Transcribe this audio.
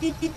Beep, beep.